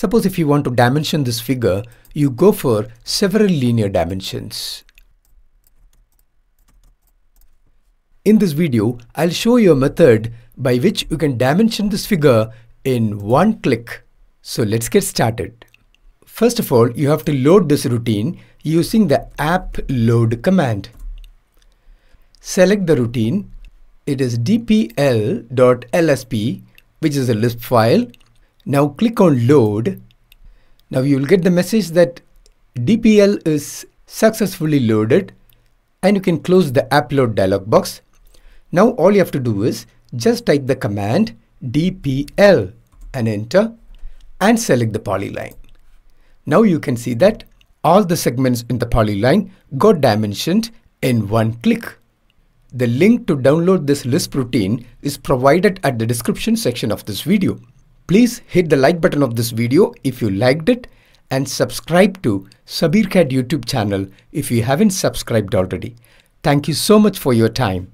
Suppose if you want to dimension this figure, you go for several linear dimensions. In this video, I'll show you a method by which you can dimension this figure in one click. So let's get started. First of all, you have to load this routine using the app load command. Select the routine. It is dpl.lsp, which is a Lisp file. Now click on load. Now you will get the message that DPL is successfully loaded and you can close the app load dialog box. Now all you have to do is just type the command dpl and enter and select the polyline. Now you can see that all the segments in the polyline got dimensioned in one click. The link to download this Lisp routine is provided at the description section of this video. Please hit the like button of this video if you liked it and subscribe to SabeerCAD YouTube channel if you haven't subscribed already. Thank you so much for your time.